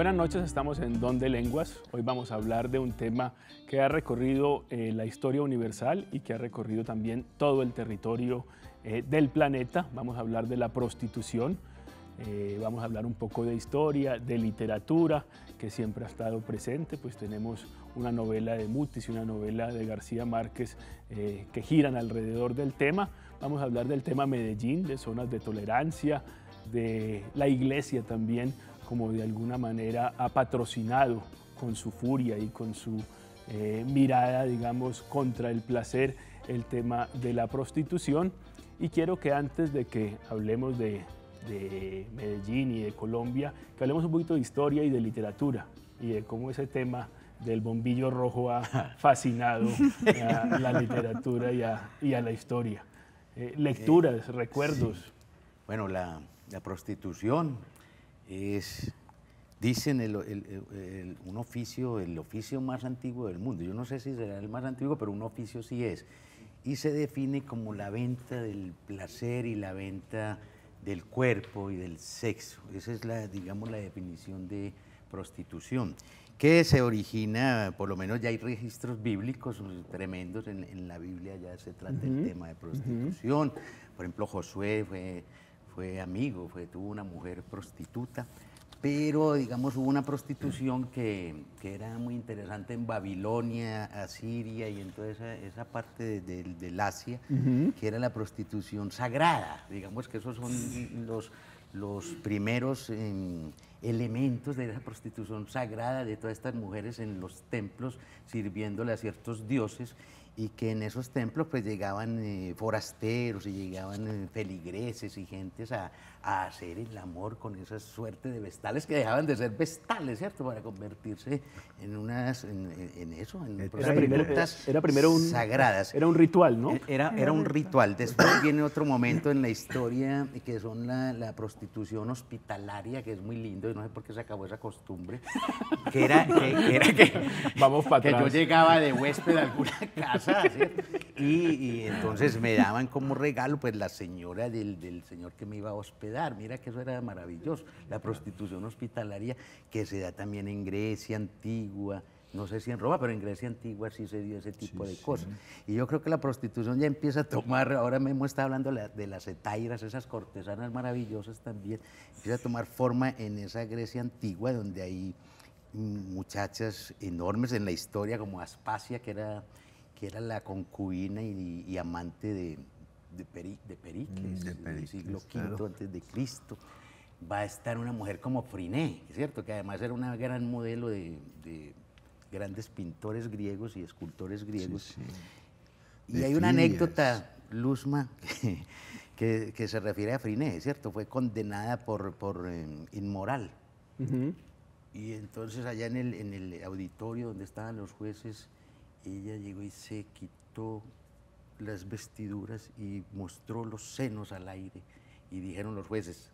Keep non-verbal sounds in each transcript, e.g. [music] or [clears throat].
Buenas noches, estamos en Don de Lenguas. Hoy vamos a hablar de un tema que ha recorrido eh, la historia universal y que ha recorrido también todo el territorio eh, del planeta. Vamos a hablar de la prostitución, eh, vamos a hablar un poco de historia, de literatura, que siempre ha estado presente, pues tenemos una novela de Mutis y una novela de García Márquez que giran alrededor del tema. Vamos a hablar del tema Medellín, de zonas de tolerancia, de la iglesia también, como de alguna manera ha patrocinado con su furia y con su eh, mirada, digamos, contra el placer el tema de la prostitución. Y quiero que antes de que hablemos de, Medellín y de Colombia, que hablemos un poquito de historia y de literatura y de cómo ese tema del bombillo rojo ha [laughs] fascinado a la literatura y a, la historia. Eh, lecturas, recuerdos. Bueno, la, la prostitución es, dicen, el, un oficio, el oficio más antiguo del mundo. Yo no sé si será el más antiguo, pero un oficio sí es. Y se define como la venta del placer y la venta del cuerpo y del sexo. Esa es la, digamos, la definición de prostitución, que se origina, por lo menos ya hay registros bíblicos tremendos, en, la Biblia ya se trata el tema de prostitución. Por ejemplo, Josué fue fue amigo, fue, tuvo una mujer prostituta, pero digamos hubo una prostitución que, que era muy interesante en Babilonia, Asiria y en toda esa, esa parte del Asia, que era la prostitución sagrada, digamos que esos son los, los primeros em, elementos de esa prostitución sagrada de todas estas mujeres en los templos sirviéndole a ciertos dioses y que en esos templos pues llegaban eh, forasteros y llegaban eh, feligreses y gentes a, a, hacer el amor con esa suerte de vestales que dejaban de ser vestales, ¿cierto? Para convertirse en unas, en, eso, en era primero, era primero un, sagradas. Era un ritual, ¿no? Era, era un ritual. Después viene otro momento en la historia que son la, la, prostitución hospitalaria, que es muy lindo, y no sé por qué se acabó esa costumbre, que era que, era que, Vamos para que yo llegaba de huésped a alguna casa y, entonces me daban como regalo pues la señora del, señor que me iba a hospedar. Mira que eso era maravilloso. La prostitución hospitalaria que se da también en Grecia antigua. No sé si en Roma, pero en Grecia antigua sí se dio ese tipo de cosas. Y yo creo que la prostitución ya empieza a tomar, ahora mismo está hablando de las etairas, esas cortesanas maravillosas también, empieza a tomar forma en esa Grecia antigua donde hay muchachas enormes en la historia como Aspasia, que era que era la concubina y, amante de, de, Pericles, mm, del siglo V antes de Cristo. Va a estar una mujer como Friné, ¿cierto? Que además era una gran modelo de, grandes pintores griegos y escultores griegos. Y hay una anécdota, Luzma, que, se refiere a Friné, ¿cierto? Fue condenada por, por eh, inmoral. Y entonces allá en el, en el auditorio donde estaban los jueces, ella llegó y se quitó las vestiduras y mostró los senos al aire y dijeron los jueces,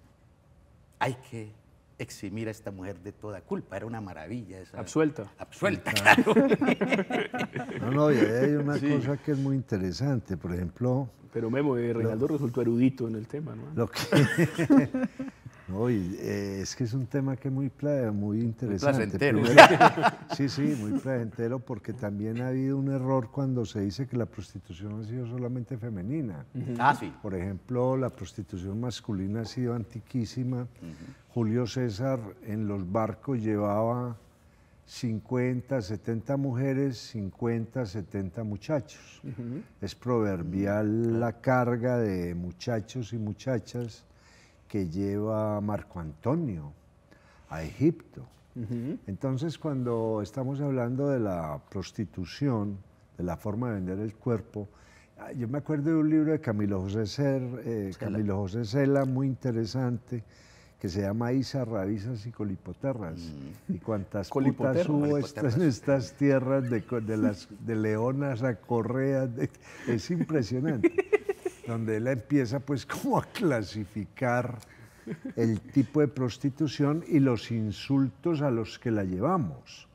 hay que eximir a esta mujer de toda culpa, era una maravilla. Esa, absuelta. Absuelta, claro. [laughs] No, no, y hay una cosa que es muy interesante, por ejemplo... Pero Memo, eh, Reinaldo resultó erudito en el tema, ¿no? Lo que, [laughs] [laughs] No, eh, es que es un tema que es muy, muy interesante. Muy [laughs] sí, sí, muy placentero porque también ha habido un error cuando se dice que la prostitución ha sido solamente femenina. Ah, sí. Por ejemplo, la prostitución masculina ha sido antiquísima. Julio César en los barcos llevaba 50, 70 mujeres, 50, 70 muchachos. Es proverbial la carga de muchachos y muchachas que lleva Marco Antonio a Egipto. Entonces, cuando estamos hablando de la prostitución, de la forma de vender el cuerpo, ah, yo me acuerdo de un libro de Camilo José Ser, eh, Camilo José Cela, muy interesante, que se llama Isa, Rabisas y Colipoterras. Mm. Y cuántas putas hubo en estas tierras de, las, [laughs] de leonas a correas, es impresionante donde él empieza pues [laughs] como a clasificar el tipo de prostitución y los insultos a los que la llevamos.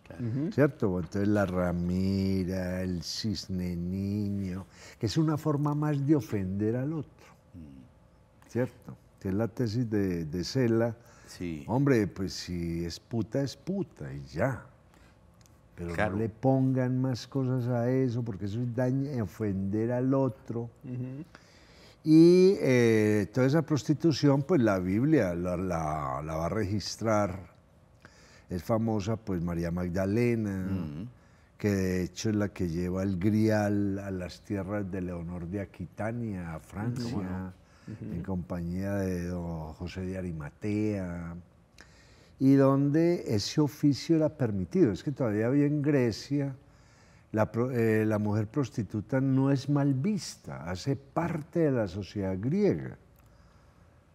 ¿Cierto? Entonces la ramira, el cisne niño, que es una forma más de ofender al otro. ¿Cierto? Que es la tesis de, de Cela Sí. Hombre, pues si es puta, es puta y ya. Pero Claro. no le pongan más cosas a eso, porque eso es daño, ofender al otro. Y eh, toda esa prostitución, pues la Biblia la, la- la va a registrar. Es famosa, pues María Magdalena, que de hecho es la que lleva el grial a las tierras de Leonor de Aquitania, a Francia, en compañía de don José de Arimatea, y donde ese oficio era permitido. Es que todavía había en Grecia la, pro- eh, la mujer prostituta no es mal vista, hace parte de la sociedad griega.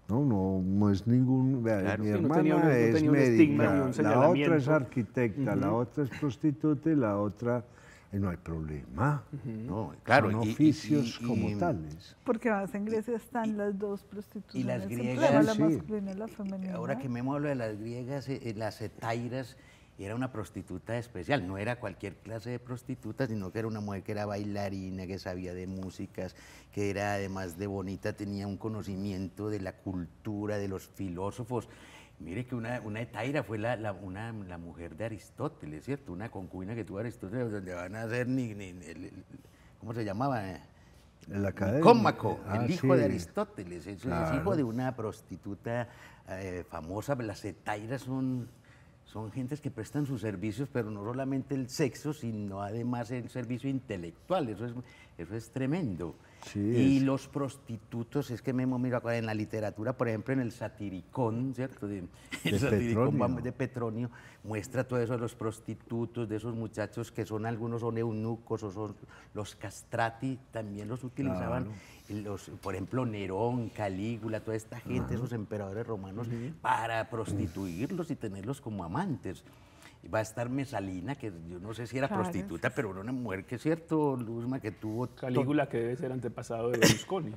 No, no, no es ningún. vea, Claro. mi no hermana tenía un- no es médica, la otra es arquitecta, la otra es prostituta y la otra. eh, no hay problema. No, claro. Son y- y- oficios y- como y- tales. Porque más en Grecia están las dos prostituciones. las en griegas- la masculina y la femenina. Ahora que Memo habla de las griegas, eh, eh, las etairas era una prostituta especial, no era cualquier clase de prostituta, sino que era una mujer que era bailarina, que sabía de músicas, que era además de bonita, tenía un conocimiento de la cultura, de los filósofos. Mire que una, una etaira fue la, la- una, la mujer de Aristóteles, ¿cierto? Una concubina que tuvo Aristóteles, donde van a ser ni, ni- ni- el- el- ¿cómo se llamaba? La academia. Nicómaco, Ah, el hijo sí. de Aristóteles, es, es Claro. hijo de una prostituta eh, famosa. Las etairas son, son gentes que prestan sus servicios, pero no solamente el sexo, sino además el servicio intelectual. Eso es, eso es tremendo. Sí, y es- los prostitutos, es que Memo, mira, acá en la literatura, por ejemplo, en el satiricón, ¿cierto? De, [laughs] el De satiricón Petronio. de Petronio, muestra todo eso de los prostitutos, de esos muchachos que son, algunos son eunucos o son los castrati, también los utilizaban, Claro. los, por ejemplo, Nerón, Calígula, toda esta gente, esos emperadores romanos, para prostituirlos y tenerlos como amantes. Va a estar Mesalina, que yo no sé si era Claro. prostituta, pero era una mujer que es cierto, Luzma, que tuvo Calígula que debe ser antepasado de Berlusconi.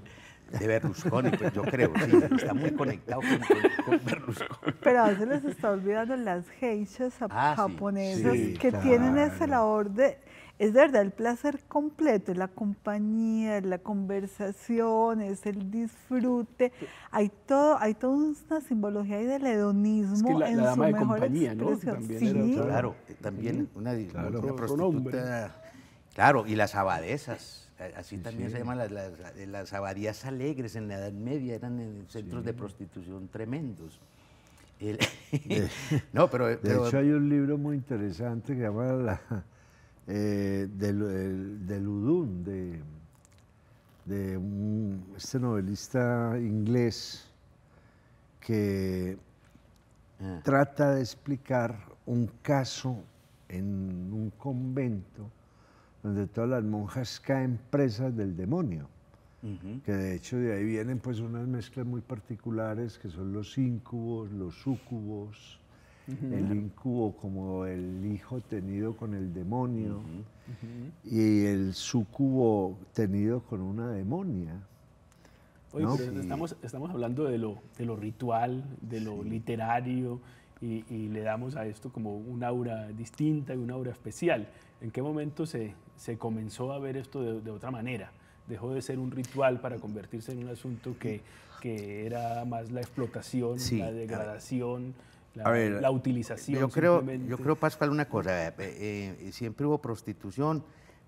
de Berlusconi, pues yo creo, sí, está muy conectado con, con- con Berlusconi. Pero a veces les está olvidando las geishas Ah, japonesas Sí, que tienen esa labor de, es de verdad el placer completo, es la compañía, es la conversación, es el disfrute. Hay todo, hay toda una simbología ahí del hedonismo Es que la- en la su dama de mejor compañía, ¿no? También sí, era Claro, eh, también una, Claro. una Otro prostituta. Claro, y las abadesas. a- Así también se llaman las, las, las abadías alegres en la Edad Media, eran en centros de prostitución tremendos. El- [laughs] [laughs] no, pero, De pero- hecho, hay un libro muy interesante que se llama la, eh, del, el- del Udún, de, de un- este novelista inglés que Ah. trata de explicar un caso en un convento donde todas las monjas caen presas del demonio Ujú. que de hecho de ahí vienen pues unas mezclas muy particulares que son los íncubos, los súcubos, el incubo como el hijo tenido con el demonio y el súcubo tenido con una demonia. Oye, ¿no? pero estamos, estamos hablando de lo, de lo ritual, de lo literario, y, y le damos a esto como un aura distinta y un aura especial. ¿En qué momento se, se comenzó a ver esto de, de otra manera? Dejó de ser un ritual para convertirse en un asunto que, que era más la explotación, Sí, la degradación, la, A ver, la utilización. Yo creo, yo creo, Pascual, una cosa, eh, eh, siempre hubo prostitución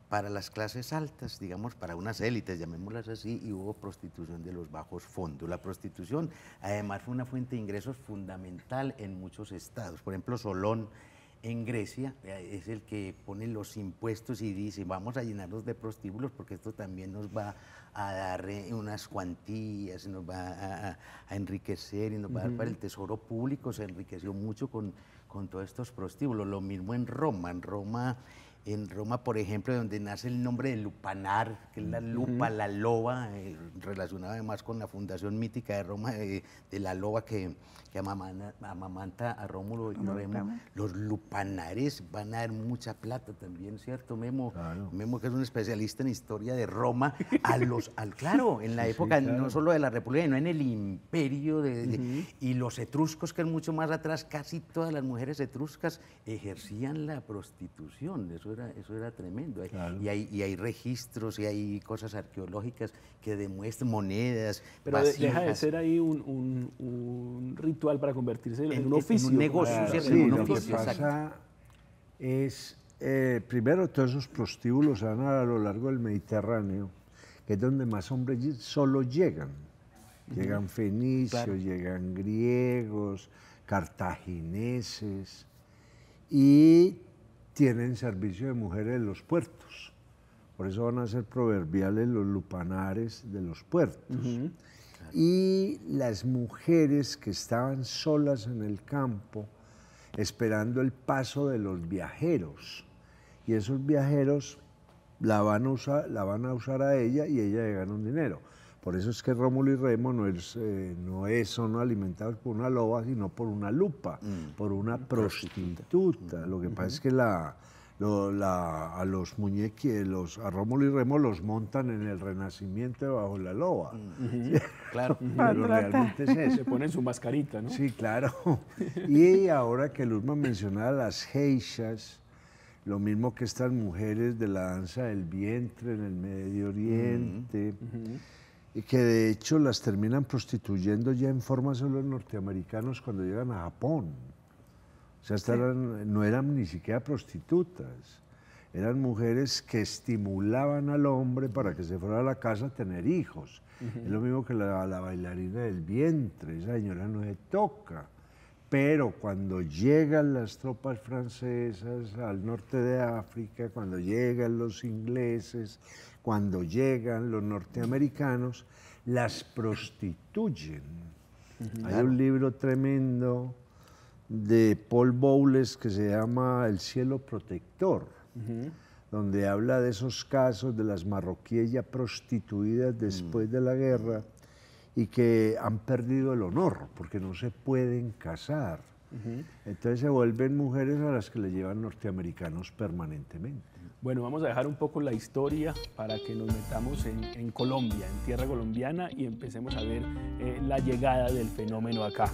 para las clases altas, digamos, para unas élites, llamémoslas así, y hubo prostitución de los bajos fondos. La prostitución, además, fue una fuente de ingresos fundamental en muchos estados. Por ejemplo, Solón en Grecia eh, es el que pone los impuestos y dice, vamos a llenarlos de prostíbulos porque esto también nos va a dar eh, unas cuantías, nos va a, a- a enriquecer y nos va a dar para el tesoro público. Se enriqueció mucho con, con todos estos prostíbulos. Lo mismo en Roma. En Roma, en Roma, por ejemplo, donde nace el nombre de Lupanar, que es la lupa, la loba, eh, relacionado además con la fundación mítica de Roma, eh, de la loba que, que amamana- amamanta a Rómulo y Remo. Remo. Los lupanares van a dar mucha plata también, ¿cierto, Memo? Claro. Memo, que es un especialista en historia de Roma, a los, al, [laughs] claro, en la Sí, época claro. no solo de la República, sino en el imperio, de, de- y los etruscos, que es mucho más atrás, casi todas las mujeres etruscas ejercían la prostitución. Eso eso era, eso era tremendo. Y, hay, y hay registros y hay cosas arqueológicas que demuestran monedas. Pero deja de ser ahí un, un, ritual para convertirse en, un oficio. En un negocio, sí, lo que pasa es, eh, primero, todos esos prostíbulos van a lo largo del Mediterráneo, que es donde más hombres solo llegan. Llegan fenicios, llegan griegos, cartagineses y tienen servicio de mujeres en los puertos. Por eso van a ser proverbiales los lupanares de los puertos. Y las mujeres que estaban solas en el campo, esperando el paso de los viajeros. Y esos viajeros la van a usar, la van a, usar a ella y ella le gana un dinero. Por eso es que Rómulo y Remo no, es, eh, no es, son alimentados por una loba, sino por una lupa, mm. por una prostituta. Lo que pasa es que la, a los muñeques, los, a Rómulo y Remo los montan en el Renacimiento bajo la loba. Mm. [laughs] Claro. Pero realmente es eso. Se ponen su mascarita, ¿no? Sí, claro. Y ahora que Luzma mencionaba las geishas, lo mismo que estas mujeres de la danza del vientre en el Medio Oriente y que de hecho las terminan prostituyendo ya en forma solo los norteamericanos cuando llegan a Japón. O sea, no eran ni siquiera prostitutas, eran mujeres que estimulaban al hombre para que se fuera a la casa a tener hijos. Es lo mismo que la, la, bailarina del vientre, esa señora no se toca. Pero cuando llegan las tropas francesas al norte de África, cuando llegan los ingleses, cuando llegan los norteamericanos, las prostituyen. Hay un libro tremendo de Paul Bowles que se llama El cielo protector, donde habla de esos casos de las marroquíes ya prostituidas después mm. de la guerra y que han perdido el honor porque no se pueden casar. Entonces se vuelven mujeres a las que le llevan norteamericanos permanentemente. Bueno, vamos a dejar un poco la historia para que nos metamos en, Colombia, en tierra colombiana, y empecemos a ver eh, la llegada del fenómeno acá.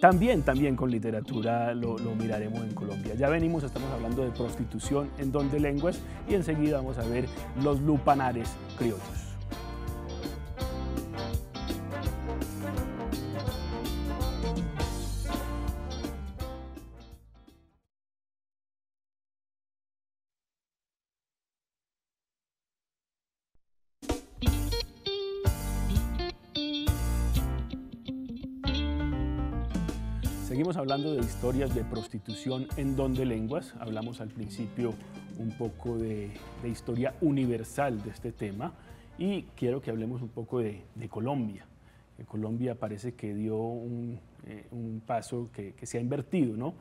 También, también con literatura lo, lo, miraremos en Colombia. Ya venimos, estamos hablando de prostitución en donde lenguas y enseguida vamos a ver los lupanares criollos. Hablando de historias de prostitución en donde lenguas. Hablamos al principio un poco de, historia universal de este tema y quiero que hablemos un poco de, Colombia. Colombia parece que dio un, eh, paso que, se ha invertido, ¿no?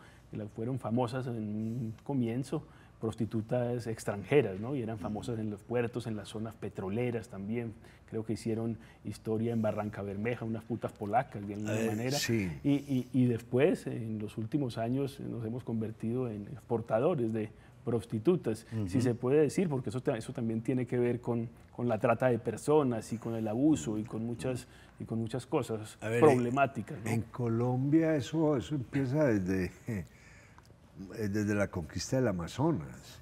Fueron famosas en un comienzo prostitutas extranjeras, ¿no? Y eran famosas en los puertos, en las zonas petroleras también. Creo que hicieron historia en Barranca Bermeja, unas putas polacas de alguna eh, manera. Sí. Y, y, después, en los últimos años, nos hemos convertido en exportadores de prostitutas, si se puede decir, porque eso, eso también tiene que ver con, con, la trata de personas y con el abuso y con muchas, y con muchas cosas problemáticas. En Colombia eso, eso empieza desde eh, desde la conquista del Amazonas.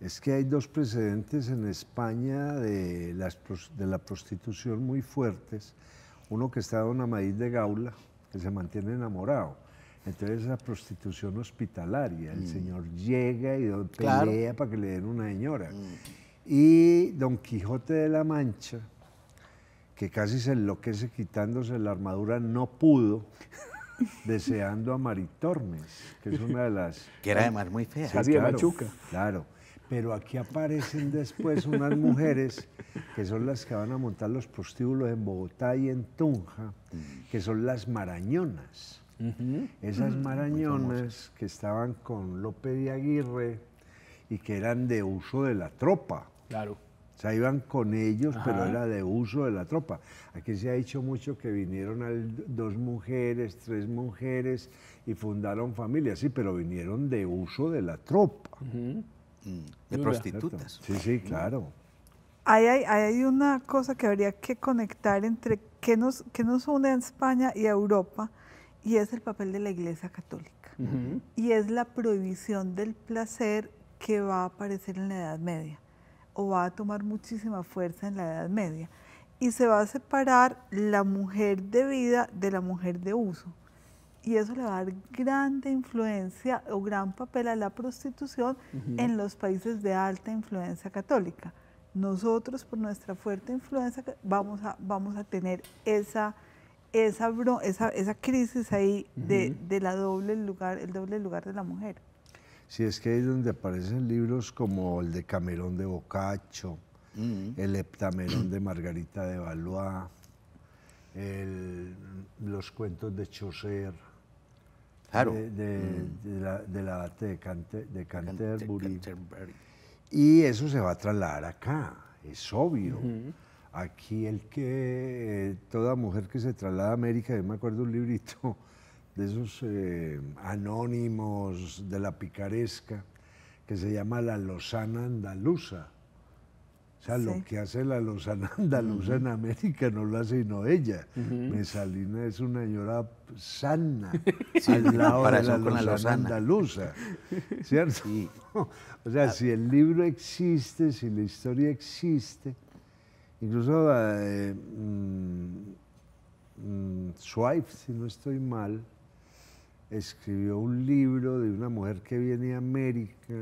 Es que hay dos precedentes en España de, las, de la prostitución muy fuertes. Uno que está Don Amadís de Gaula, que se mantiene enamorado. Entonces esa prostitución hospitalaria, el mm. señor llega y pelea para que le den una señora. Mm. Y Don Quijote de la Mancha, que casi se enloquece quitándose la armadura, no pudo, [laughs] deseando a Maritormes, que es una de las... [laughs] Que era además muy fea. Sí, claro, Machuca. Claro, pero aquí aparecen después unas mujeres que son las que van a montar los prostíbulos en Bogotá y en Tunja, que son las marañonas. Esas mm, marañonas que estaban con López de Aguirre y que eran de uso de la tropa. Claro. O sea, iban con ellos, pero era de uso de la tropa. Aquí se ha dicho mucho que vinieron dos mujeres, tres mujeres y fundaron familias, sí, pero vinieron de uso de la tropa. Mm, de prostitutas. Sí, sí, claro. Hay, hay, una cosa que habría que conectar entre qué nos, qué nos une a España y a Europa, y es el papel de la Iglesia Católica. Y es la prohibición del placer que va a aparecer en la Edad Media o va a tomar muchísima fuerza en la Edad Media. Y se va a separar la mujer de vida de la mujer de uso. Y eso le va a dar grande influencia o gran papel a la prostitución en los países de alta influencia católica. Nosotros, por nuestra fuerte influencia, vamos a, vamos a tener esa, esa, esa, esa crisis ahí de, de, la doble lugar, el doble lugar de la mujer. Sí, es que ahí es donde aparecen libros como el de Camerón de Boccaccio, el Heptamerón de Margarita de Valois, los cuentos de Chaucer, de, la, de la de, Canterbury. Y eso se va a trasladar acá, es obvio. Aquí el que, toda mujer que se traslada a América, yo me acuerdo un librito de esos eh, anónimos de la picaresca que se llama La Lozana Andaluza. O sea, lo que hace la Lozana [laughs] Andaluza en América no lo hace sino ella. Mesalina es una señora sana [laughs] al lado de la Lozana, Andaluza. [laughs] ¿Cierto? o sea, si el libro existe, si la historia existe, incluso eh, mm, mm, Swift, si no estoy mal, escribió un libro de una mujer que viene a América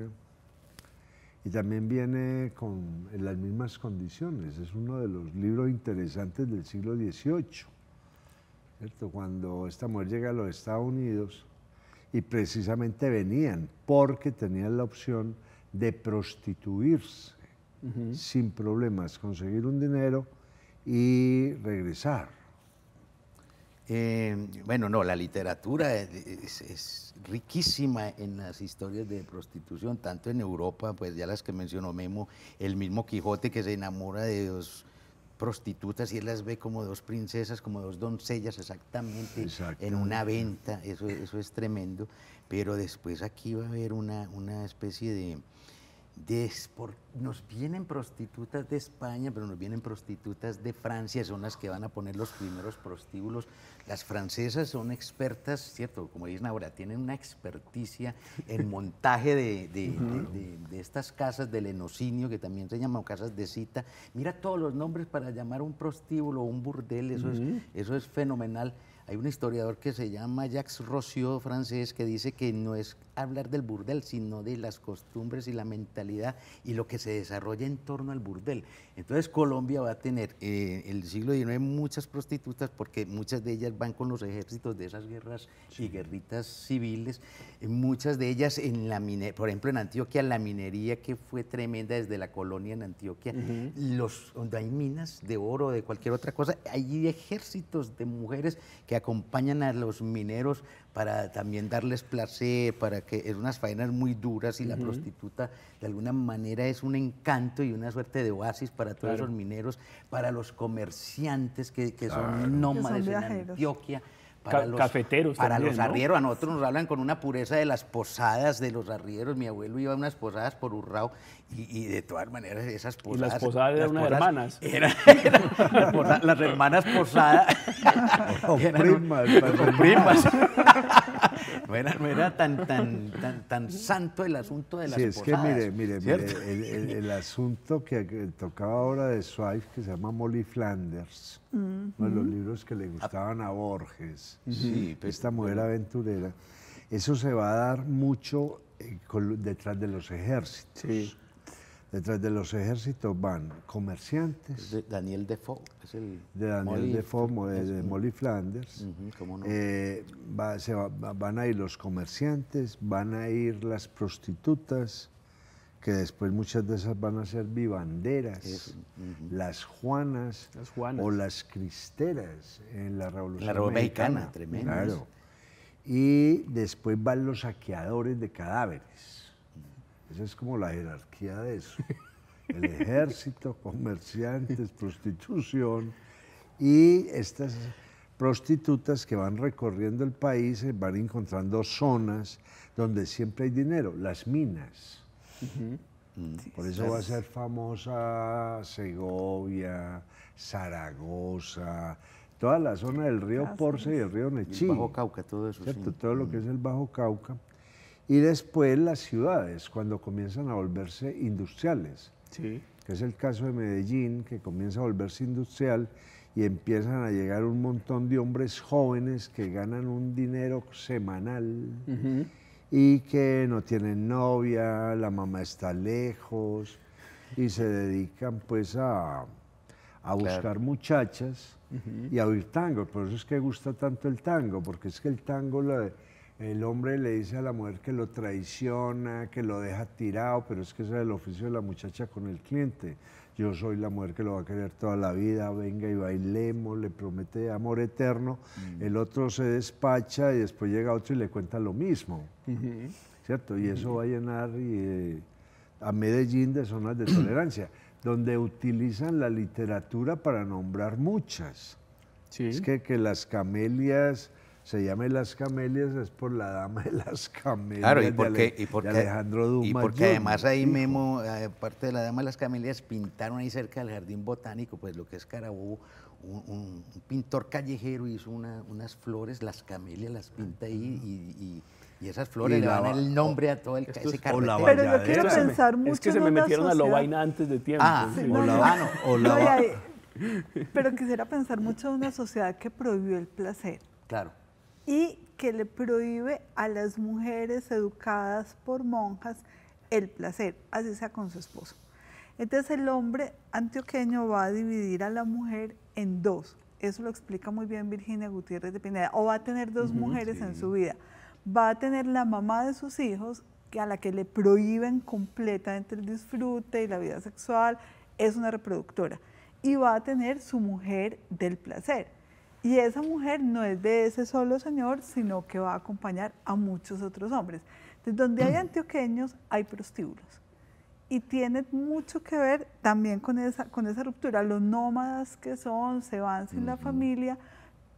y también viene con, en las mismas condiciones. Es uno de los libros interesantes del siglo XVIII, ¿cierto? cuando esta mujer llega a los Estados Unidos y precisamente venían porque tenían la opción de prostituirse sin problemas, conseguir un dinero y regresar. Eh, bueno, no, la literatura es, riquísima en las historias de prostitución, tanto en Europa, pues ya las que mencionó Memo, el mismo Quijote que se enamora de dos prostitutas y él las ve como dos princesas, como dos doncellas exactamente, en una venta, eso, eso es tremendo, pero después aquí va a haber una, una especie de nos vienen prostitutas de España, pero nos vienen prostitutas de Francia, son las que van a poner los primeros prostíbulos. Las francesas son expertas, ¿cierto? Como dicen ahora, tienen una experticia en montaje de, [laughs] estas casas del enocinio, que también se llaman casas de cita. Mira todos los nombres para llamar un prostíbulo, un burdel, eso, es, eso es fenomenal. Hay un historiador que se llama Jacques Rossiot, francés, que dice que no es hablar del burdel, sino de las costumbres y la mentalidad y lo que se desarrolla en torno al burdel. Entonces Colombia va a tener eh, el siglo XIX muchas prostitutas porque muchas de ellas van con los ejércitos de esas guerras y guerritas civiles, muchas de ellas en la minería, por ejemplo en Antioquia, la minería que fue tremenda desde la colonia en Antioquia, los, donde hay minas de oro o de cualquier otra cosa, hay ejércitos de mujeres que acompañan a los mineros para también darles placer, para que es unas faenas muy duras y la prostituta de alguna manera es un encanto y una suerte de oasis para todos los mineros, para los comerciantes que, son nómades en Antioquia para los cafeteros para los arrieros a nosotros nos hablan con una pureza de las posadas de los arrieros. Mi abuelo iba a unas posadas por Urrao y, de todas maneras esas posadas y las posadas eran unas hermanas. las hermanas posadas [laughs] o primas, primas no era, no era tan, tan, tan, tan, santo el asunto de las sí, es que mire, mire, mire el, asunto que, tocaba ahora de Swift, que se llama Molly Flanders, uno de los libros que le gustaban a Borges, sí, esta mujer aventurera, eso se va a dar mucho eh, detrás de los ejércitos. Sí. Detrás de los ejércitos van comerciantes. De Daniel Defoe, es el. De Daniel Defoe, de, Molly Flanders. Eh, se van a ir los comerciantes, van a ir las prostitutas, que después muchas de esas van a ser vivanderas, las, juanas, o las cristeras en la Revolución la Mexicana. tremendo. Claro. Y después van los saqueadores de cadáveres esa es como la jerarquía de eso. El ejército, comerciantes, prostitución y estas prostitutas que van recorriendo el país eh, van encontrando zonas donde siempre hay dinero, las minas. Mm. Por eso va a ser famosa Segovia, Zaragoza, toda la zona del río Porce y el río Nechí. El Bajo Cauca, todo eso. Todo lo que es el Bajo Cauca Y después las ciudades, cuando comienzan a volverse industriales, Sí. que es el caso de Medellín, que comienza a volverse industrial y empiezan a llegar un montón de hombres jóvenes que ganan un dinero semanal Ujú. y que no tienen novia, la mamá está lejos y se dedican pues a, a buscar muchachas y a oír tango. Por eso es que gusta tanto el tango, porque es que el tango, la- el hombre le dice a la mujer que lo traiciona, que lo deja tirado, pero es que ese es el oficio de la muchacha con el cliente. Yo soy la mujer que lo va a querer toda la vida, venga y bailemos, le promete amor eterno. El otro se despacha y después llega otro y le cuenta lo mismo. ¿cierto? Y eso va a llenar y, eh, a Medellín de zonas de tolerancia, [clears throat] donde utilizan la literatura para nombrar muchas. Sí. Es que, que las camelias, se llame las camelias, es por la dama de las camelias Claro, y de porque, Ale- y porque, de Alejandro Dumas. y porque Jr., además ahí hijo. Memo, eh, aparte de la Dama de las Camelias, pintaron ahí cerca del Jardín Botánico, pues lo que es Carabobo, un, un- un pintor callejero hizo una- unas flores, las camelias las pinta ahí y, y- y esas flores Y le la dan va- el nombre a todo el, ese es- o la carretero. Pero yo quiero Es que se me- pensar mucho Es que se en me una metieron a lo vaina antes de tiempo. Ah, sí. O la- no. no. o la No, y va- ahí- pero quisiera pensar mucho en una sociedad que prohibió el placer Claro. Y que le prohíbe a las mujeres educadas por monjas el placer, así sea con su esposo. Entonces el hombre antioqueño va a dividir a la mujer en dos. Eso lo explica muy bien Virginia Gutiérrez de Pineda. O va a tener dos mujeres en su vida. Va a tener la mamá de sus hijos, que a la que le prohíben completamente el disfrute y la vida sexual, es una reproductora. Y va a tener su mujer del placer. Y esa mujer no es de ese solo señor, sino que va a acompañar a muchos otros hombres. Entonces, donde hay antioqueños, hay prostíbulos. Y tiene mucho que ver también con esa, con esa ruptura. Los nómadas que son, se van sin la familia,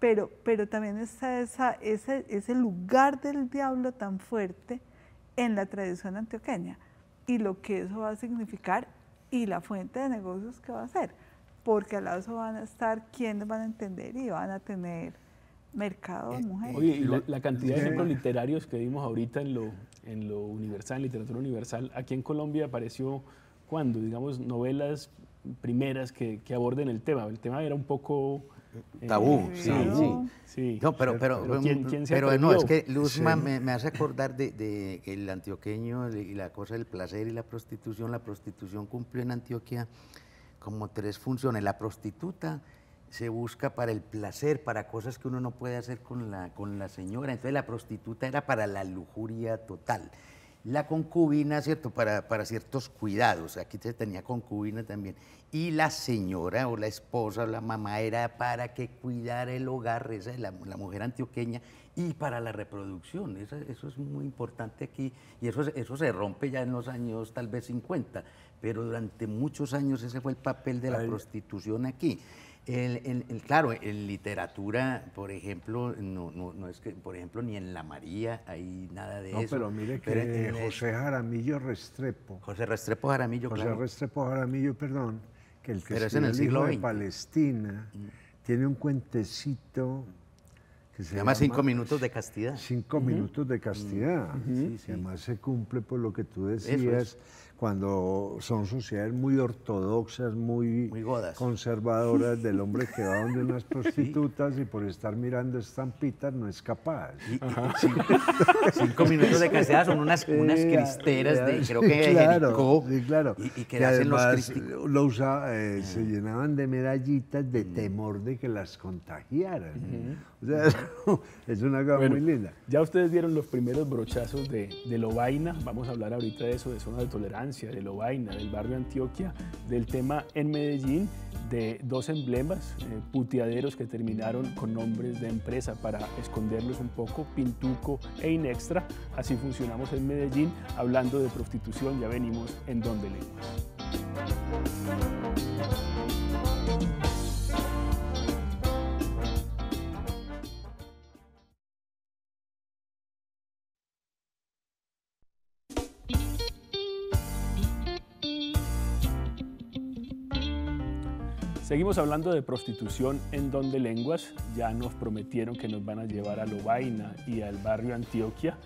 pero, pero también está esa, ese, ese lugar del diablo tan fuerte en la tradición antioqueña y lo que eso va a significar y la fuente de negocios que va a ser. Porque al lado eso van a estar quienes van a entender y van a tener mercado de mujeres. Oye, y la, la cantidad de ejemplos literarios que vimos ahorita en lo, en lo universal, en literatura universal, aquí en Colombia apareció cuando, digamos, novelas primeras que, que aborden el tema. El tema era un poco... eh, Tabú, sí, Claro. sí. sí. No, pero, pero, Pero ¿quién- quién se pero no, es que Luzma me, me hace acordar de, de el antioqueño y la cosa del placer y la prostitución. La prostitución cumplió en Antioquia como tres funciones. La prostituta se busca para el placer, para cosas que uno no puede hacer con la, con la señora. Entonces la prostituta era para la lujuria total. La concubina, ¿cierto? Para, para ciertos cuidados. Aquí se tenía concubina también. Y la señora o la esposa o la mamá era para que cuidara el hogar, esa es la, mujer antioqueña, y para la reproducción. Eso, eso es muy importante aquí. Y eso, eso se rompe ya en los años tal vez 50. Pero durante muchos años ese fue el papel de la Ay. prostitución aquí. El- el- el- claro, en literatura, por ejemplo, no, no, no es que, por ejemplo, ni en La María hay nada de No, eso. pero mire que Pero en- José Jaramillo Restrepo, José Restrepo Jaramillo, José claro. Restrepo Jaramillo, perdón, que el que Pero es en el siglo de XX. Palestina, tiene un cuentecito que se, Se llama Cinco Minutos de Castidad. Cinco minutos de castidad. Sí. además se cumple por lo que tú es. decías, cuando son sociedades muy ortodoxas, muy, Muy godas. conservadoras del hombre que va donde [laughs] unas prostitutas y por estar mirando estampitas no es capaz. Y- y- [laughs] cinco, cinco [laughs] minutos de castidad son unas, unas cristeras de, creo que de claro, Jericó, sí, claro. y, y que, hacen los lo usa- eh, se llenaban de medallitas de temor de que las contagiaran. O sea, [laughs] es una Bueno, muy linda. Ya ustedes dieron los primeros brochazos de, de Lovaina. Vamos a hablar ahorita de eso, de zona de tolerancia, de Lovaina, del barrio Antioquia, del tema en Medellín, de dos emblemas eh, puteaderos que terminaron con nombres de empresa para esconderlos un poco, Pintuco e Inextra. Así funcionamos en Medellín, hablando de prostitución. Ya venimos en Donde Lenguas. Seguimos hablando de prostitución en Donde Lenguas. Ya nos prometieron que nos van a llevar a Lovaina y al barrio Antioquia.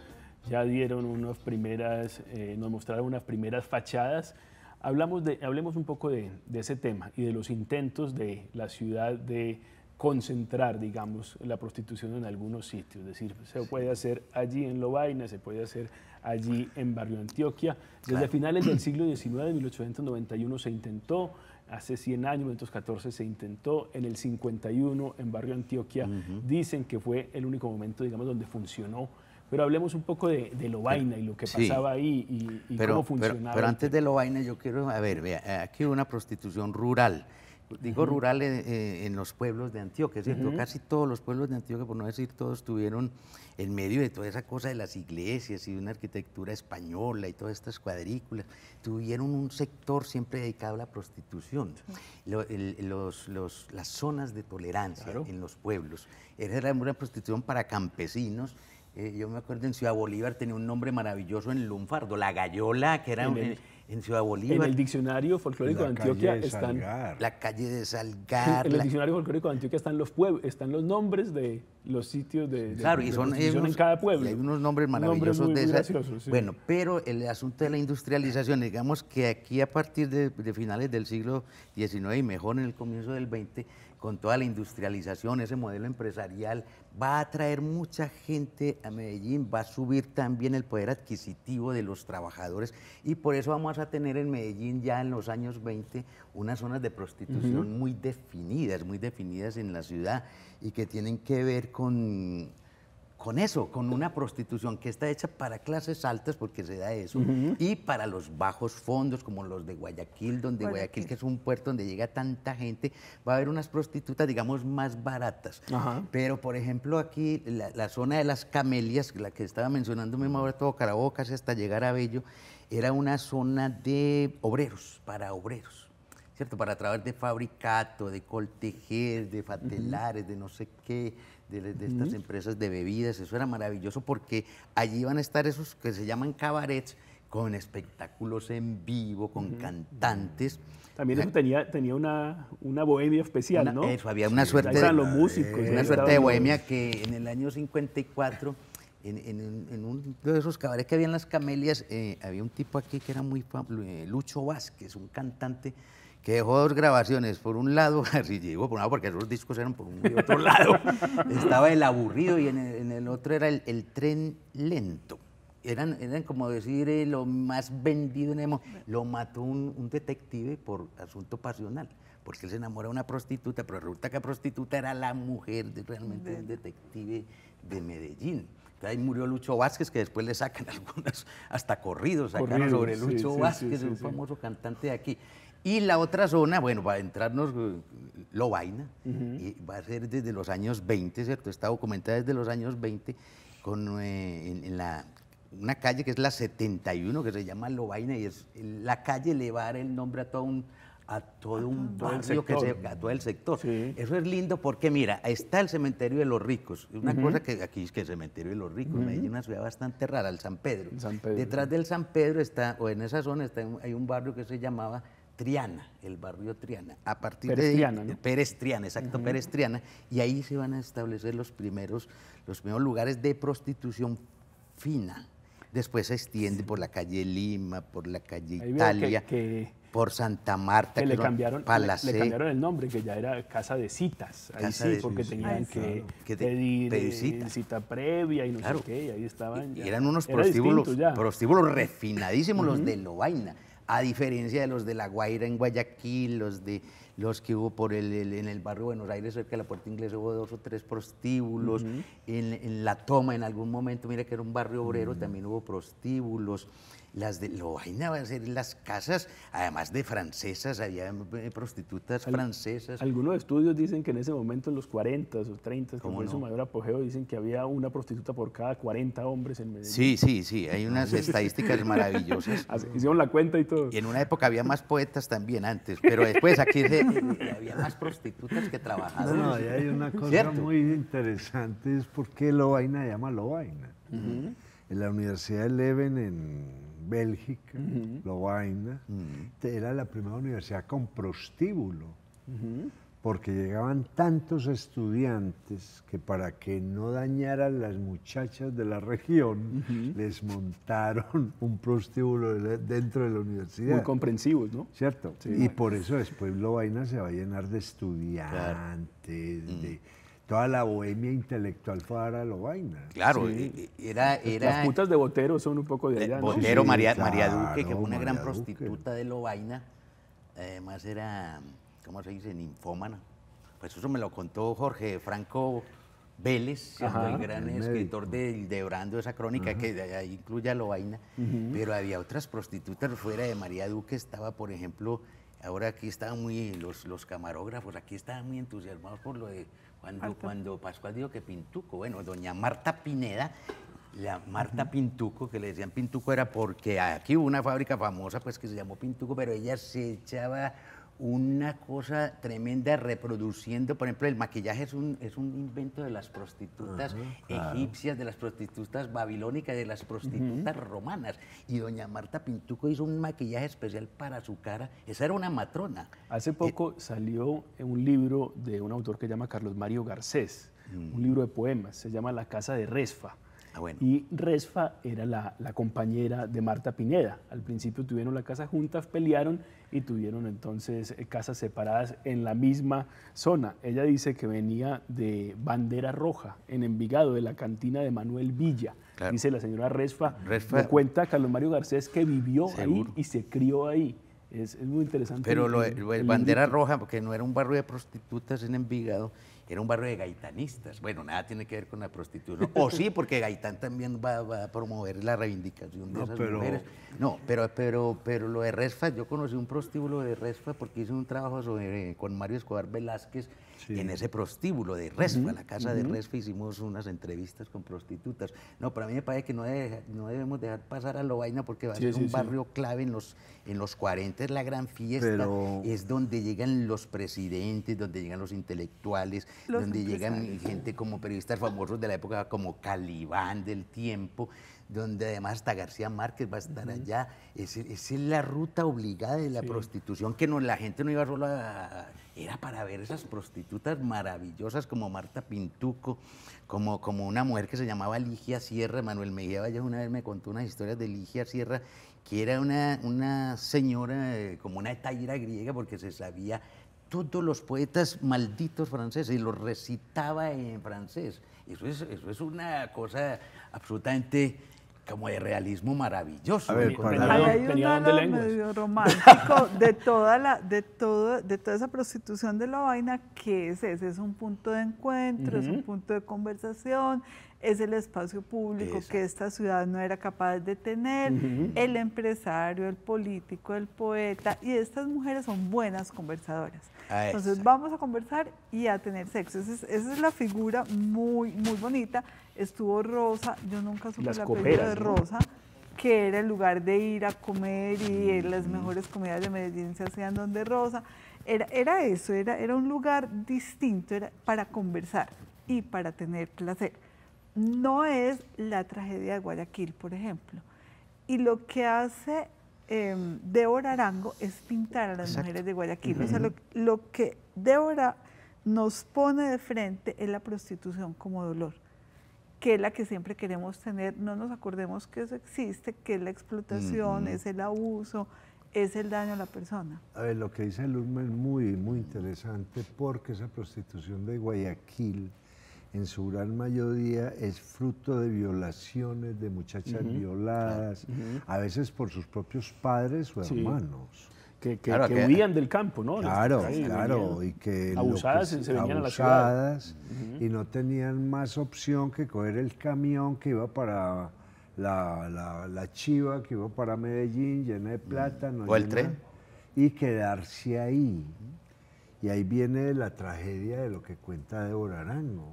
ya dieron unas primeras, eh, nos mostraron unas primeras fachadas. Hablamos de, hablemos un poco de, de ese tema y de los intentos de la ciudad de concentrar, digamos, la prostitución en algunos sitios. Es decir, se puede hacer allí en Lovaina, se puede hacer allí en Barrio Antioquia. Desde finales del siglo XIX, de 1891, se intentó, hace 100 años, 1914, se intentó, en el 51, en Barrio Antioquia, dicen que fue el único momento, digamos, donde funcionó. Pero hablemos un poco de, de Lovaina y lo que pasaba ahí y, cómo funcionaba. Pero, antes de Lovaina, yo quiero, a ver, vea, aquí una prostitución rural digo rural eh, en, los pueblos de Antioquia, ¿cierto? Casi todos los pueblos de Antioquia, por no decir todos, tuvieron en medio de toda esa cosa de las iglesias y de una arquitectura española y todas estas cuadrículas, tuvieron un sector siempre dedicado a la prostitución. las zonas de tolerancia en los pueblos. Era una prostitución para campesinos. Eh, yo me acuerdo en Ciudad Bolívar tenía un nombre maravilloso en Lunfardo, la Gallola, que era... un, en Ciudad Bolívar. En el diccionario folclórico de Antioquia están. La calle de Salgar. En el diccionario folclórico de Antioquia están los pueblos, están los nombres de los sitios de, claro, y son, en cada pueblo. Y hay unos nombres maravillosos de esas. Bueno, pero el asunto de la industrialización, digamos que aquí a partir de, de finales del siglo XIX y mejor en el comienzo del XX, con toda la industrialización, ese modelo empresarial, va a atraer mucha gente a Medellín, va a subir también el poder adquisitivo de los trabajadores y por eso vamos a tener en Medellín ya en los años 20 unas zonas de prostitución muy definidas, muy definidas en la ciudad y que tienen que ver con con eso, con una prostitución que está hecha para clases altas, porque se da eso, y para los bajos fondos, como los de Guayaquil, donde Guayaquil. que es un puerto donde llega tanta gente, va a haber unas prostitutas, digamos, más baratas. Pero, por ejemplo, aquí, la, zona de las camelias, la que estaba mencionando mismo ahora todo Carabobo, casi hasta llegar a Bello, era una zona de obreros, para obreros. ¿Cierto? Para través de fabricato, de coltejer, de fatelares, de no sé qué, de, estas empresas de bebidas. Eso era maravilloso porque allí iban a estar esos que se llaman cabarets con espectáculos en vivo, con cantantes. También eso tenía, tenía una, una bohemia especial, ¿no? Eso, había una suerte, de, los músicos, una suerte de bohemia que en el año 54, en, en, uno de esos cabarets que había en las Camelias, eh, había un tipo aquí que era muy famoso, eh, Lucho Vázquez, un cantante que dejó dos grabaciones. Por un lado, [laughs] así llegó por un lado porque esos discos eran por un y otro [laughs] lado. Estaba el aburrido y en el, otro era el, tren lento. Eran, eran como decir eh, lo más vendido en Emo. Lo mató un, detective por asunto pasional, porque él se enamora de una prostituta, pero resulta que la prostituta era la mujer de realmente un detective de Medellín. Ahí murió Lucho Vázquez, que después le sacan [laughs] algunos hasta corridos, sacaron sobre Lucho Vázquez, un famoso cantante de aquí. Y la otra zona, bueno, va a entrarnos eh, Lovaina, y va a ser desde los años 20, ¿cierto? Está documentada desde los años 20 con, eh, en, la, una calle que es la 71, que se llama Lovaina, y es la calle le va a dar el nombre a todo un, a todo un barrio, que se, a todo el sector. Eso es lindo porque, mira, está el cementerio de los ricos. Una cosa que aquí es que el cementerio de los ricos, uh Medellín es una ciudad bastante rara, el San Pedro. San Pedro. Detrás del San Pedro está, o en esa zona está, hay un barrio que se llamaba Triana, el barrio Triana. A partir de Triana, ¿no? Pérez Triana, exacto, Pérez Triana, y ahí se van a establecer los primeros, los primeros lugares de prostitución fina. Después se extiende por la calle Lima, por la calle Italia, por Santa Marta, que le cambiaron, le, cambiaron el nombre, que ya era casa de citas. Ahí sí, porque tenían que, pedir, cita. previa y no sé qué, y ahí estaban. Y eran unos prostíbulos, prostíbulos refinadísimos los de Lovaina a diferencia de los de La Guaira en Guayaquil, los de los que hubo por el, en el barrio Buenos Aires, cerca de la Puerta Inglesa, hubo dos o tres prostíbulos. en, La Toma, en algún momento, mira que era un barrio obrero, también hubo prostíbulos las de Lovaina van a ser las casas, además de francesas, había eh, prostitutas francesas. Algunos estudios dicen que en ese momento, en los 40 o 30, que fue su mayor apogeo, dicen que había una prostituta por cada 40 hombres en Medellín. Sí, sí, sí, hay unas estadísticas maravillosas. [laughs] Hicieron la cuenta y todo. Y en una época había más poetas también antes, pero después aquí [laughs] había más prostitutas que trabajadores. No, y hay una cosa muy interesante, es por qué Lovaina llama Lovaina. En la Universidad de Leven en Bélgica, Lovaina, era la primera universidad con prostíbulo. porque llegaban tantos estudiantes que para que no dañaran las muchachas de la región, les montaron [laughs] un prostíbulo de- dentro de la universidad. Muy comprensivos, ¿no? ¿Cierto? Sí. Y por eso después Lovaina se va a llenar de estudiantes, de toda la bohemia intelectual fue a Lovaina. Claro, Sí. e- e- era, era Las putas de Botero son un poco de allá, ¿no? Botero, Sí, María, claro, María Duque, que fue una gran Duque. prostituta de Lovaina. Además era, ¿cómo se dice? Ninfómana. Pues eso me lo contó Jorge Franco Vélez, siendo Ajá, el gran el escritor de, de Orando, esa crónica que ahí incluye a Lovaina. Pero había otras prostitutas fuera de María Duque. Estaba, por ejemplo, ahora aquí estaban muy, los, los camarógrafos, aquí estaban muy entusiasmados por lo de cuando, cuando Pascual dijo que Pintuco, bueno, doña Marta Pineda, la Marta Pintuco, que le decían Pintuco era porque aquí hubo una fábrica famosa pues que se llamó Pintuco, pero ella se echaba una cosa tremenda reproduciendo, por ejemplo, el maquillaje es un, es un invento de las prostitutas egipcias, de las prostitutas babilónicas, de las prostitutas romanas. Y doña Marta Pintuco hizo un maquillaje especial para su cara. Esa era una matrona. Hace poco salió un libro de un autor que se llama Carlos Mario Garcés, un libro de poemas, se llama La Casa de Resfa. Ah, bueno. Y Resfa era la, la compañera de Marta Pineda. Al principio tuvieron la casa juntas, pelearon y tuvieron entonces eh, casas separadas en la misma zona. Ella dice que venía de Bandera Roja, en Envigado, de la cantina de Manuel Villa. Claro. Dice la señora Resfa, Resfa- lo cuenta Carlos Mario Garcés que vivió Seguro. ahí y se crió ahí. Es, es muy interesante. Pero el- lo, el- el Bandera. Roja, porque no era un barrio de prostitutas en Envigado, era un barrio de gaitanistas. Bueno, nada tiene que ver con la prostitución. O sí, porque Gaitán también va, va a promover la reivindicación de No, esas pero- mujeres. No, pero, pero, pero lo de Resfa, yo conocí un prostíbulo de Resfa porque hice un trabajo sobre, con Mario Escobar Velázquez Sí. en ese prostíbulo de Resfa, la casa de Resfa, hicimos unas entrevistas con prostitutas. No, para mí me parece que no, debe- no debemos dejar pasar a Lovaina porque va a Sí, ser sí, un barrio clave en los, en los 40, es la gran fiesta, Pero- es donde llegan los presidentes, donde llegan los intelectuales, Los donde llegan gente como periodistas famosos de la época como Calibán del tiempo, donde además hasta García Márquez va a estar allá. Es, esa es la ruta obligada de la prostitución, que no, la gente no iba solo a... Era para ver esas prostitutas maravillosas como Marta Pintuco, como, como una mujer que se llamaba Ligia Sierra. Manuel Mejía Valles una vez me contó unas historias de Ligia Sierra, que era una, una señora, eh, como una taira griega, porque se sabía todos los poetas malditos franceses y los recitaba en francés. Eso es, eso es una cosa absolutamente como de realismo maravilloso. A ver, para- Ahí hay un lenguas. medio [laughs] romántico de toda la, de todo, de toda esa prostitución de la vaina que es ese, es un punto de encuentro, es un punto de conversación, es el espacio público que esta ciudad no era capaz de tener, el empresario, el político, el poeta, y estas mujeres son buenas conversadoras. Ah, Entonces vamos a conversar y a tener sexo. Esa es, esa es la figura muy, muy bonita. Estuvo Rosa, yo nunca supe Las apellido coperas, de ¿no? Rosa, que era el lugar de ir a comer y eh, las mejores comidas de Medellín se hacían donde Rosa. Era, era eso, era, era un lugar distinto, era para conversar y para tener placer. No es la tragedia de Guayaquil, por ejemplo. Y lo que hace eh, Débora Arango es pintar a las Exacto. mujeres de Guayaquil. O sea, lo, lo que Débora nos pone de frente es la prostitución como dolor, que es la que siempre queremos tener. No nos acordemos que eso existe, que es la explotación, es el abuso, es el daño a la persona. A ver, lo que dice Luzma es muy, muy interesante porque esa prostitución de Guayaquil, en su gran mayoría, es fruto de violaciones de muchachas violadas, a veces por sus propios padres o Sí. hermanos. Que, que- Claro, que huían del campo, ¿no? Claro, claro, y que abusadas que se venían a la ciudad. y no tenían más opción que coger el camión que iba para la, la- la chiva, que iba para Medellín, llena de plátano. O el tren. Y quedarse ahí. Y ahí viene la tragedia de lo que cuenta Débora Arango.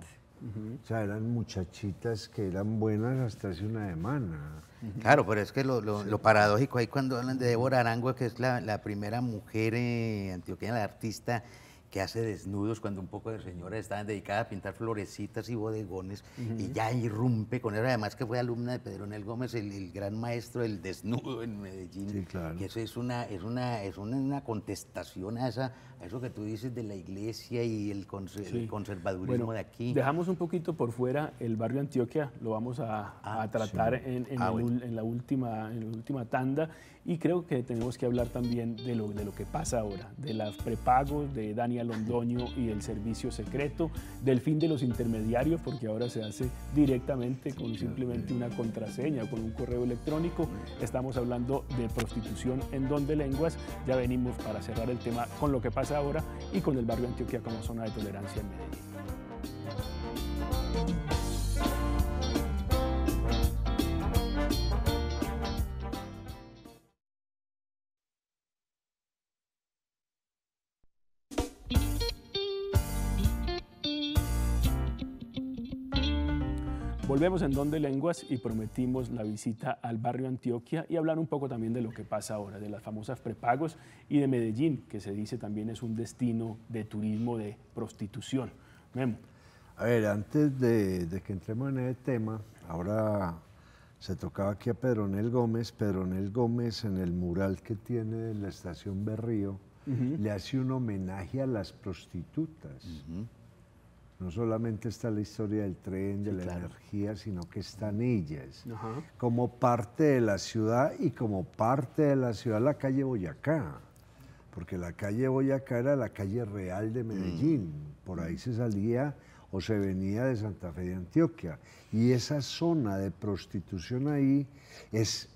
O sea, eran muchachitas que eran buenas hasta hace una semana. Claro, pero es que lo, lo- lo paradójico ahí cuando hablan de Débora Arango, que es la, la primera mujer eh, antioqueña, la artista que hace desnudos cuando un poco de señoras estaban dedicadas a pintar florecitas y bodegones y ya irrumpe con eso, además que fue alumna de Pedro Nel Gómez, el, gran maestro del desnudo en Medellín. Sí, claro. Que eso es una, es una, es una, contestación a, esa, eso que tú dices de la iglesia y el, conservadurismo de aquí. Dejamos un poquito por fuera el barrio Antioquia, lo vamos a, ah, tratar en, en, ah, en, la última, en la última tanda y creo que tenemos que hablar también de lo, de lo que pasa ahora, de los prepagos de Daniel Londoño y el servicio secreto, del fin de los intermediarios, porque ahora se hace directamente con simplemente una contraseña con un correo electrónico. Estamos hablando de prostitución en donde lenguas. Ya venimos para cerrar el tema con lo que pasa ahora y con el barrio Antioquia como zona de tolerancia en Medellín. Volvemos en Donde Lenguas y prometimos la visita al barrio Antioquia y hablar un poco también de lo que pasa ahora, de las famosas prepagos y de Medellín, que se dice también es un destino de turismo de prostitución. Memo. A ver, antes de, que entremos en el tema, ahora se tocaba aquí a Pedronel Gómez. Pedronel Gómez en el mural que tiene en la estación Berrío le hace un homenaje a las prostitutas. No solamente está la historia del tren, de la energía, sino que están ellas como parte de la ciudad y como parte de la ciudad la calle Boyacá, porque la calle Boyacá era la calle real de Medellín, mm. por ahí se salía o se venía de Santa Fe de Antioquia. Y esa zona de prostitución ahí es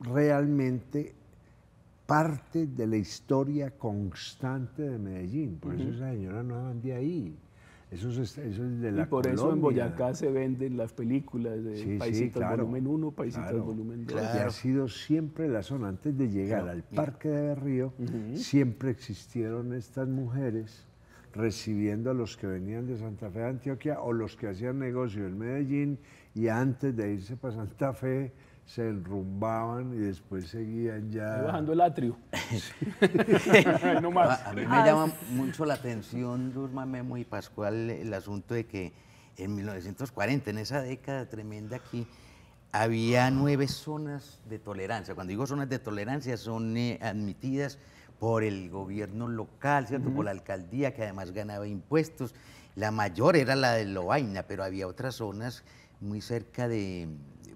realmente parte de la historia constante de Medellín. Por eso esa señora no van de ahí. Eso es, eso es de la Y por eso en Boyacá se venden las películas de Paisitas Volumen 1, Paisitas Volumen 2. Y ha sido siempre la zona, antes de llegar al Parque de Berrío, siempre existieron estas mujeres recibiendo a los que venían de Santa Fe de Antioquia o los que hacían negocio en Medellín y antes de irse para Santa Fe se enrumbaban y después seguían ya. bajando el atrio. [laughs] [laughs] no más. A, mí me llama mucho la atención, Luzma Memo y Pascual, el asunto de que en 1940, en esa década tremenda aquí, había nueve zonas de tolerancia. Cuando digo zonas de tolerancia, son eh, admitidas por el gobierno local, ¿cierto? Por la alcaldía, que además ganaba impuestos. La mayor era la de Loaina, pero había otras zonas muy cerca de,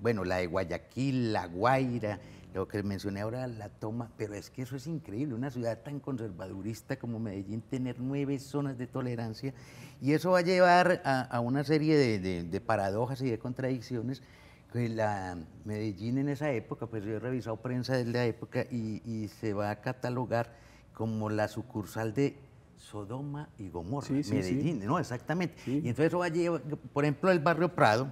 bueno, la de Guayaquil, La Guaira, lo que mencioné ahora, la toma, pero es que eso es increíble, una ciudad tan conservadurista como Medellín, tener nueve zonas de tolerancia, y eso va a llevar a, una serie de, paradojas y de contradicciones. Que la Medellín en esa época, pues yo he revisado prensa de la época y, se va a catalogar como la sucursal de Sodoma y Gomorra, Medellín, ¿no? Exactamente. Y entonces eso va a llevar, por ejemplo, el barrio Prado,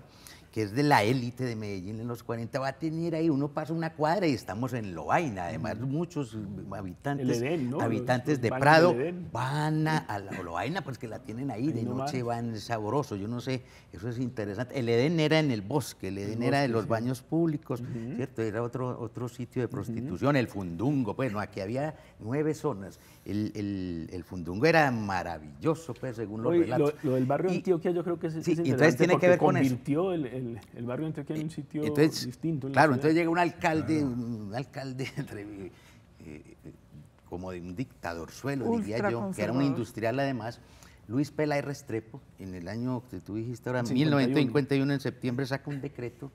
que es de la élite de Medellín en los 40, va a tener ahí, uno pasa una cuadra y estamos en Loaina, además muchos habitantes, habitantes de Prado van a, la Loaina, pues que la tienen ahí, de noche van sabroso, yo no sé, eso es interesante. El Edén era en el bosque, el Edén era de los baños públicos, ¿cierto? Era otro, otro sitio de prostitución, el Fundungo, bueno, aquí había nueve zonas el, Fundungo era maravilloso, pues, según los relatos. Lo, del barrio Antioquia yo creo que es, sí, entonces tiene que ver con convirtió el, el, barrio Antioquia en un sitio distinto. claro, entonces llega un alcalde, un alcalde [laughs] eh, como de un dictador suelo, diría yo, que era un industrial además, Luis Pelay Restrepo, en el año que tú dijiste ahora, 1951, en septiembre, saca un decreto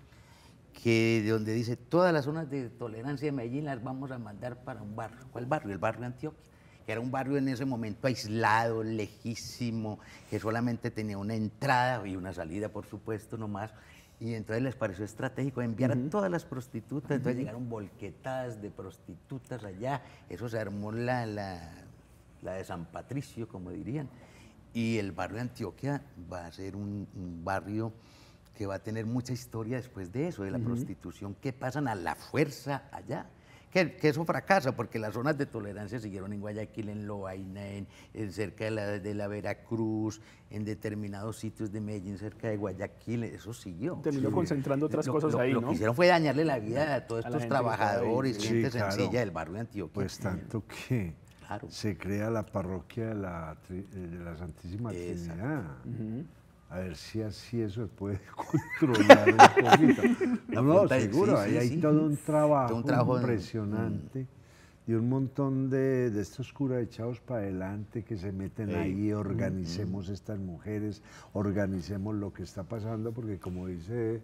que de donde dice todas las zonas de tolerancia de Medellín las vamos a mandar para un barrio. ¿Cuál barrio? El barrio Antioquia que era un barrio en ese momento aislado, lejísimo, que solamente tenía una entrada y una salida, por supuesto, nomás. Y entonces les pareció estratégico enviar a todas las prostitutas, entonces llegaron volquetadas de prostitutas allá, eso se armó la, la, de San Patricio, como dirían. Y el barrio de Antioquia va a ser un, barrio que va a tener mucha historia después de eso, de la prostitución que pasan a la fuerza allá que, eso fracasa porque las zonas de tolerancia siguieron en Guayaquil, en Loaina, en, cerca de la, de la, Veracruz, en determinados sitios de Medellín, cerca de Guayaquil, eso siguió. Terminó concentrando otras cosas ahí, ¿no? Lo que hicieron fue dañarle la vida a todos estos trabajadores, gente sencilla del barrio de Antioquia. Pues tanto que Claro. se crea la parroquia de la, eh, de la Santísima Exacto. Trinidad. A ver si así eso se puede [laughs] controlar un poquito. No, no, seguro, sí, ahí hay sí. todo un trabajo, Todo un trabajo impresionante y un montón de, de estos curas echados para adelante que se meten Ey. ahí, organicemos estas mujeres, organicemos lo que está pasando, porque como dice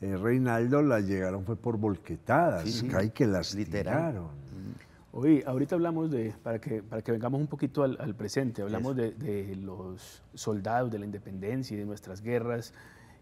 eh, Reinaldo, las llegaron fue por volquetadas, hay que las Literal. tiraron. Hoy, ahorita hablamos de, para que, para que vengamos un poquito al, al presente, hablamos de, de los soldados, de la independencia y de nuestras guerras,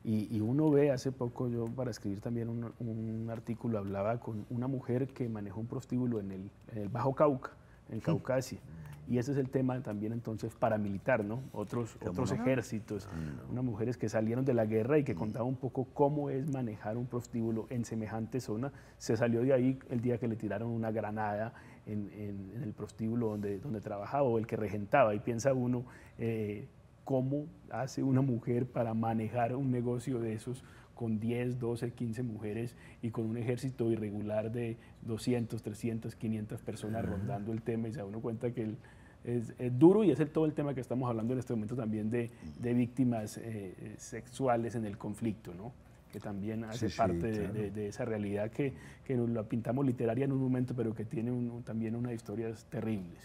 y, y uno ve, hace poco yo para escribir también un, un artículo, hablaba con una mujer que manejó un prostíbulo en el, en el Bajo Cauca, en Caucasia, y ese es el tema también entonces paramilitar, ¿no? Otros, otros ejércitos, unas mujeres que salieron de la guerra y que contaban un poco cómo es manejar un prostíbulo en semejante zona. Se salió de ahí el día que le tiraron una granada en, en- en el prostíbulo donde, donde trabajaba o el que regentaba. Y piensa uno eh, cómo hace una mujer para manejar un negocio de esos con 10, 12, 15 mujeres y con un ejército irregular de 200, 300, 500 personas rondando el tema. Y se da uno cuenta que el- es, es duro y es el, todo el tema que estamos hablando en este momento también de, de víctimas eh, eh, sexuales en el conflicto, ¿no? Que también hace sí, parte de- claro. de, de esa realidad que, que nos la pintamos literaria en un momento, pero que tiene un- también unas historias terribles.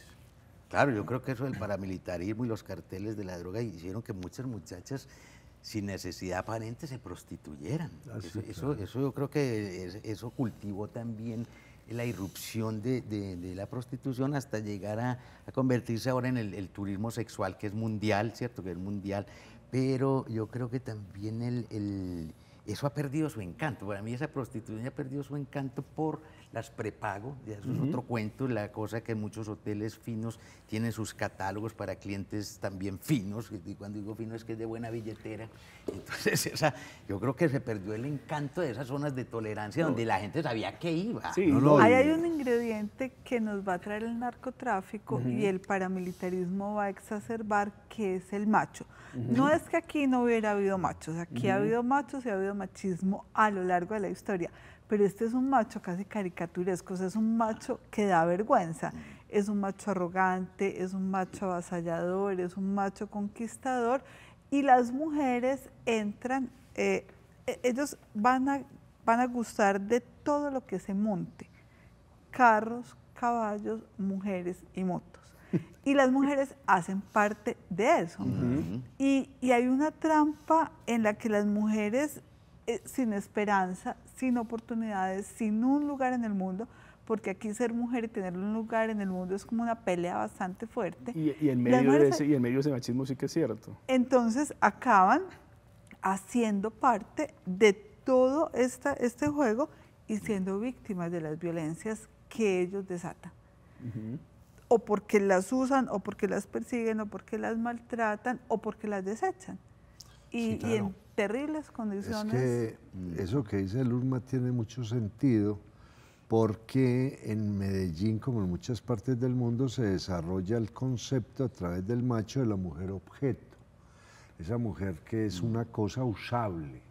Claro, yo creo que eso del paramilitarismo y los carteles de la droga hicieron que muchas muchachas sin necesidad aparente se prostituyeran. Ah, eso, sí, eso, eso yo creo que es- eso cultivó también la irrupción de, de- de la prostitución hasta llegar a, a convertirse ahora en el, el turismo sexual, que es mundial, ¿cierto? Que es mundial. Pero yo creo que también el, el- eso ha perdido su encanto. Para mí esa prostitución ha perdido su encanto por las prepago, ya eso es otro cuento, la cosa que muchos hoteles finos tienen sus catálogos para clientes también finos, y cuando digo fino es que es de buena billetera. [laughs] Entonces, esa, yo creo que se perdió el encanto de esas zonas de tolerancia donde la gente sabía que iba. Sí, No, Ahí hay un ingrediente que nos va a traer el narcotráfico y el paramilitarismo va a exacerbar, que es el macho. No es que aquí no hubiera habido machos, aquí ha habido machos y ha habido machismo a lo largo de la historia, pero este es un macho casi caricaturesco, o sea, es un macho que da vergüenza, es un macho arrogante, es un macho avasallador, es un macho conquistador y las mujeres entran, eh, e- ellos van a, van a gustar de todo lo que se monte carros, caballos, mujeres y motos. Y las mujeres hacen parte de eso. y, y hay una trampa en la que las mujeres, eh, sin esperanza, sin oportunidades, sin un lugar en el mundo, porque aquí ser mujer y tener un lugar en el mundo es como una pelea bastante fuerte. Y, y en medio de ese, y en medio de ese machismo sí que es cierto. entonces acaban haciendo parte de todo esta, este juego y siendo víctimas de las violencias que ellos desatan. O porque las usan, o porque las persiguen, o porque las maltratan, o porque las desechan. Y, Sí, y claro. en terribles Es condiciones. que eso que dice Luzma tiene mucho sentido porque en Medellín, como en muchas partes del mundo, se desarrolla el concepto a través del macho de la mujer objeto. Esa mujer que es una cosa usable.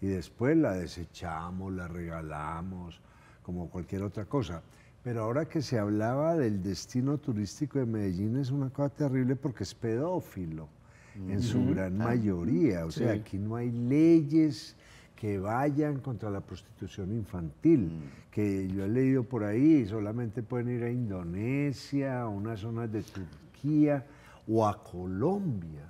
Y después la desechamos, la regalamos, como cualquier otra cosa. Pero ahora que se hablaba del destino turístico de Medellín es una cosa terrible porque es pedófilo en su gran mayoría. O sea, aquí no hay leyes que vayan contra la prostitución infantil, que yo he leído por ahí, solamente pueden ir a Indonesia, a unas zonas de Turquía o a Colombia.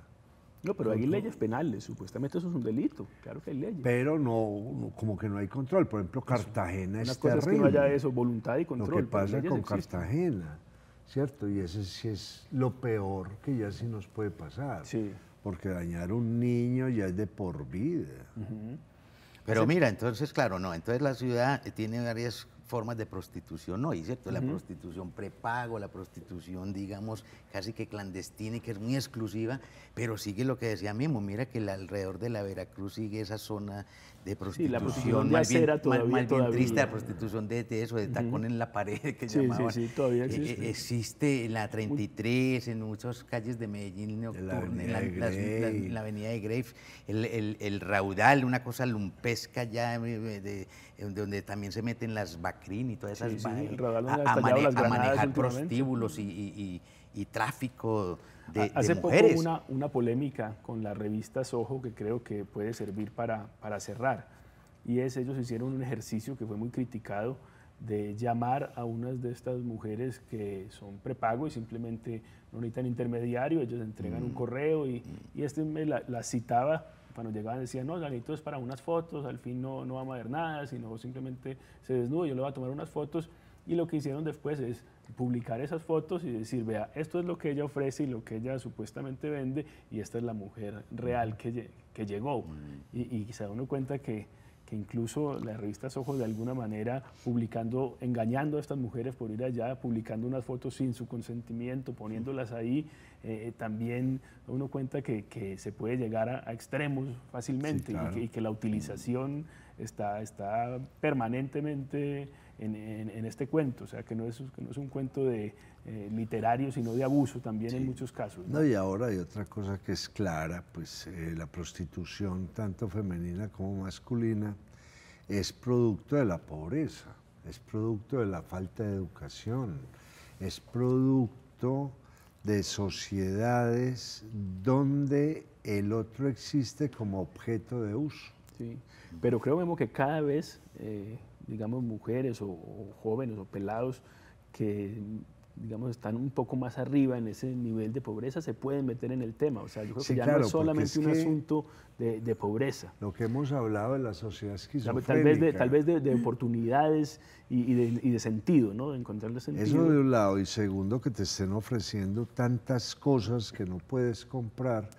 No, pero hay leyes penales, supuestamente eso es un delito, claro que hay leyes. Pero no, no- como que no hay control. Por ejemplo, Cartagena Una es cosa es que terrible. no haya eso, voluntad y control. Lo que pasa con existen. Cartagena, ¿cierto? Y ese sí es lo peor que ya sí nos puede pasar. Sí. Porque dañar un niño ya es de por vida. Pero mira, entonces, claro, no, entonces la ciudad tiene varias formas de prostitución, ¿no? Y cierto, la prostitución prepago, la prostitución, digamos, casi que clandestina y que es muy exclusiva, pero sigue lo que decía Mimo, mira que la- alrededor de la Veracruz sigue esa zona de prostitución, prostitución de más bien, acera más- todavía- más bien todavía. triste, la prostitución de, de eso, de tacón en la pared que Sí, sí, llamaban. sí, todavía Eh, eh, existe. existe en la 33, en muchas calles de Medellín nocturna, en la, de la- en la avenida de Grave, el, el- el raudal, una cosa lumpesca ya eh, de, donde también se meten las bacrin y todas esas Sí, sí, el donde a, a mane- las a manejar prostíbulos y, y- y- y tráfico de, de Hace mujeres. poco una, una polémica con la revista Soho que creo que puede servir para, para cerrar. Y es, ellos hicieron un ejercicio que fue muy criticado de llamar a unas de estas mujeres que son prepago y simplemente no necesitan intermediario, ellos entregan Mm. un correo y, y este me la, la citaba cuando llegaban decían, no, la necesito es para unas fotos, al fin no, no vamos a ver nada, sino simplemente se desnuda, yo le voy a tomar unas fotos y lo que hicieron después es publicar esas fotos y decir, vea, esto es lo que ella ofrece y lo que ella supuestamente vende y esta es la mujer real que, que llegó. Y, y se da uno cuenta que, que incluso la revista Soho de alguna manera publicando, engañando a estas mujeres por ir allá, publicando unas fotos sin su consentimiento, poniéndolas ahí, eh, también uno cuenta que, que se puede llegar a, a extremos fácilmente y claro. que- y que la utilización está, está permanentemente en, en- en este cuento, o sea, que no es, que no es un cuento de, eh, literario, sino de abuso también en muchos casos. ¿no? No, y ahora hay otra cosa que es clara, pues eh, la prostitución, tanto femenina como masculina, es producto de la pobreza, es producto de la falta de educación, es producto de sociedades donde el otro existe como objeto de uso. Sí, pero creo Memo, que cada vez, eh, digamos, mujeres o, o jóvenes o pelados que, digamos, están un poco más arriba en ese nivel de pobreza se pueden meter en el tema. O sea, yo creo Sí, que ya claro, no es solamente es un asunto de, de pobreza. Lo que hemos hablado de la sociedad esquizofrénica. Tal vez de, tal vez de, de oportunidades y, y de, y de sentido, ¿no? De encontrarle sentido. Eso de un lado. Y segundo, que te estén ofreciendo tantas cosas que no puedes comprar,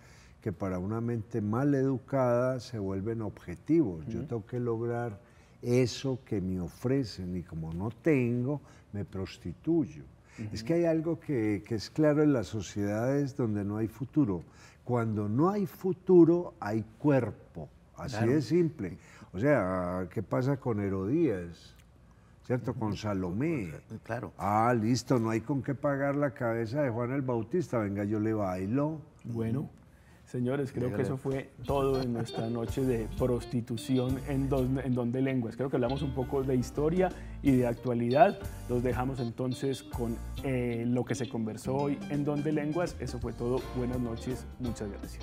que para una mente mal educada se vuelven objetivos. Yo tengo que lograr eso que me ofrecen y como no tengo, me prostituyo. Es que hay algo que, que es claro en las sociedades donde no hay futuro. Cuando no hay futuro, hay cuerpo. Así Claro. de simple. O sea, ¿qué pasa con Herodías? ¿Cierto? Con Salomé. Claro. Ah, listo, no hay con qué pagar la cabeza de Juan el Bautista. Venga, yo le bailo. Bueno, señores, creo que eso fue todo en nuestra noche de prostitución en, don- en Lenguas. Creo que hablamos un poco de historia y de actualidad. Los dejamos entonces con eh, lo que se conversó hoy en Donde Lenguas. Eso fue todo. Buenas noches. Muchas gracias.